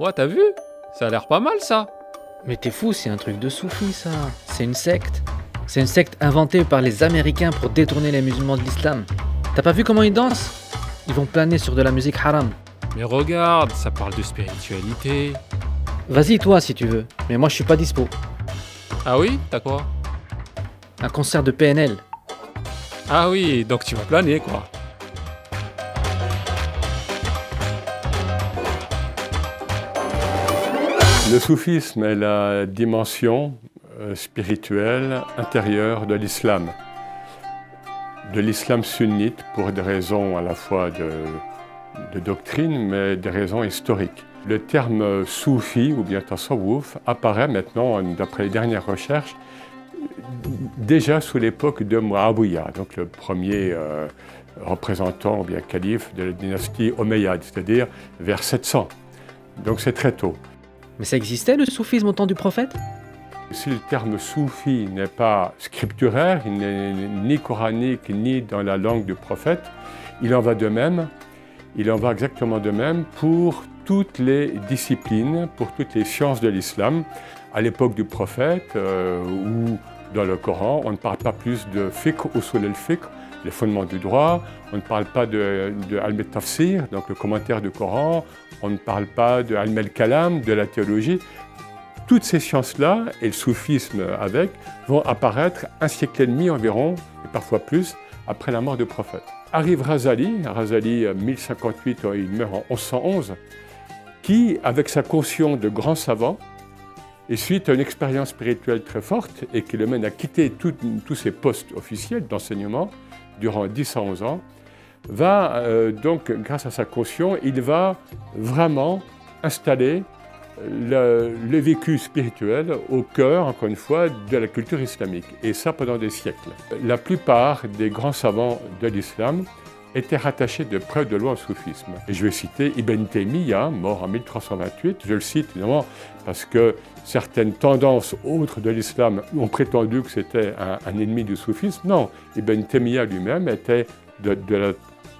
Ouais, t'as vu? Ça a l'air pas mal ça. Mais t'es fou, c'est un truc de soufi ça. C'est une secte. C'est une secte inventée par les Américains pour détourner les musulmans de l'islam. T'as pas vu comment ils dansent? Ils vont planer sur de la musique haram. Mais regarde, ça parle de spiritualité. Vas-y toi si tu veux, mais moi je suis pas dispo. Ah oui? T'as quoi? Un concert de PNL. Ah oui, donc tu vas planer quoi. Le soufisme est la dimension euh, spirituelle intérieure de l'islam. De l'islam sunnite pour des raisons à la fois de, doctrine, mais des raisons historiques. Le terme soufi ou bien tasawwuf apparaît maintenant, d'après les dernières recherches, déjà sous l'époque de Muawiyah, donc le premier euh, représentant ou bien calife de la dynastie omeyyade, c'est-à-dire vers 700. Donc c'est très tôt. Mais ça existait le soufisme au temps du prophète? Si le terme soufi n'est pas scripturaire, il n'est ni coranique ni dans la langue du prophète, il en va de même, il en va exactement de même pour toutes les disciplines, pour toutes les sciences de l'islam. À l'époque du prophète, euh, ou dans le Coran, on ne parle pas plus de fiqh ou sul al-fiqh, les fondements du droit, on ne parle pas de, de al-tafsir, donc le commentaire du Coran, on ne parle pas de al-kalam, de la théologie. Toutes ces sciences-là, et le soufisme avec, vont apparaître un siècle et demi environ, et parfois plus, après la mort du prophète. Arrive Razali, Razali 1058, il meurt en 1111, qui, avec sa conscience de grand savant, et suite à une expérience spirituelle très forte et qui le mène à quitter tous ses postes officiels d'enseignement durant 10 à 11 ans, va euh, donc, grâce à sa caution, il va vraiment installer le, le, vécu spirituel au cœur, encore une fois, de la culture islamique. Et ça pendant des siècles. La plupart des grands savants de l'islam étaient rattachés de près de loin au soufisme. Et je vais citer Ibn Taymiyyah, mort en 1328. Je le cite évidemment parce que certaines tendances autres de l'islam ont prétendu que c'était un, ennemi du soufisme. Non, Ibn Taymiyyah lui-même était de, la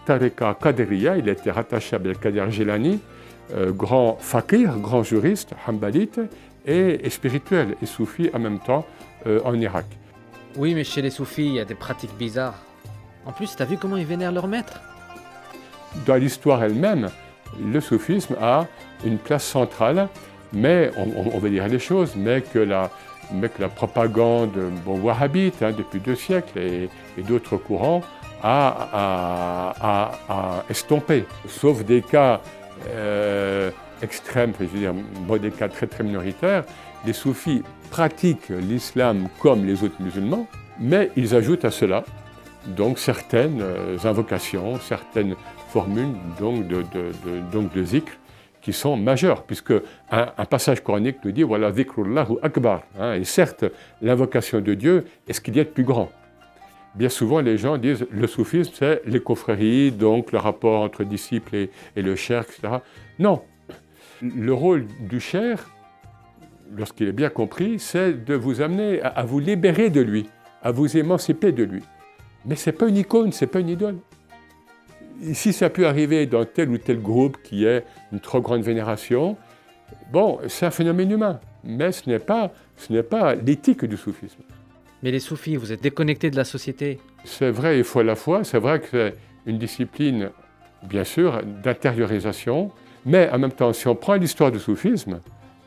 Tariqa Qadiriya, il était rattaché à Abdelkader Jilani, euh, grand fakir, grand juriste, hambalite, et, et, spirituel, et soufi en même temps euh, en Irak. Oui, mais chez les soufis, il y a des pratiques bizarres. En plus, t'as vu comment ils vénèrent leur maître? Dans l'histoire elle-même, le soufisme a une place centrale, mais on, va dire les choses, mais que la, mais que la propagande bon, wahhabite hein, depuis deux siècles et, d'autres courants a, estompé, sauf des cas euh, extrêmes, je veux des cas très très minoritaires. Les soufis pratiquent l'islam comme les autres musulmans, mais ils ajoutent à cela donc certaines euh, invocations, certaines formules donc de, donc de zikr qui sont majeures, puisque un, passage coranique nous dit voilà, zikrullahu akbar. Hein, et certes, l'invocation de Dieu est ce qu'il y a de plus grand. Bien souvent, les gens disent le soufisme, c'est les confréries, donc le rapport entre disciples et, le cher, etc. Non, le rôle du cher, lorsqu'il est bien compris, c'est de vous amener à vous libérer de lui, à vous émanciper de lui. Mais ce n'est pas une icône, ce n'est pas une idole. Si ça peut arriver dans tel ou tel groupe qui est une trop grande vénération, bon, c'est un phénomène humain, mais ce n'est pas, ce n'est pas l'éthique du soufisme. Mais les soufis, vous êtes déconnectés de la société. C'est vrai, il faut à la fois, c'est vrai que c'est une discipline, bien sûr, d'intériorisation, mais en même temps, si on prend l'histoire du soufisme,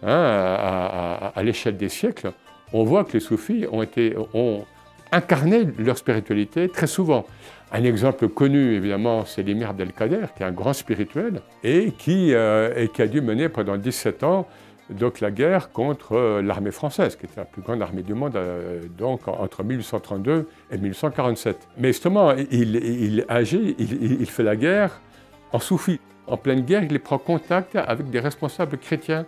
hein, à, à, à l'échelle des siècles, on voit que les soufis ont été, ont, incarner leur spiritualité très souvent. Un exemple connu, évidemment, c'est l'émir Abdelkader, qui est un grand spirituel et qui, euh, a dû mener pendant 17 ans donc, la guerre contre euh, l'armée française, qui était la plus grande armée du monde euh, donc, entre 1832 et 1847. Mais justement, il, il agit, il, il fait la guerre en soufi. En pleine guerre, il prend contact avec des responsables chrétiens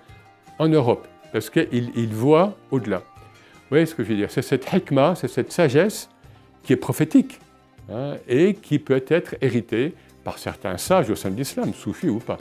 en Europe, parce qu'il il voit au-delà. Vous voyez ce que je veux dire? C'est cette hikmah, c'est cette sagesse qui est prophétique hein, et qui peut être héritée par certains sages au sein de l'islam, soufis ou pas.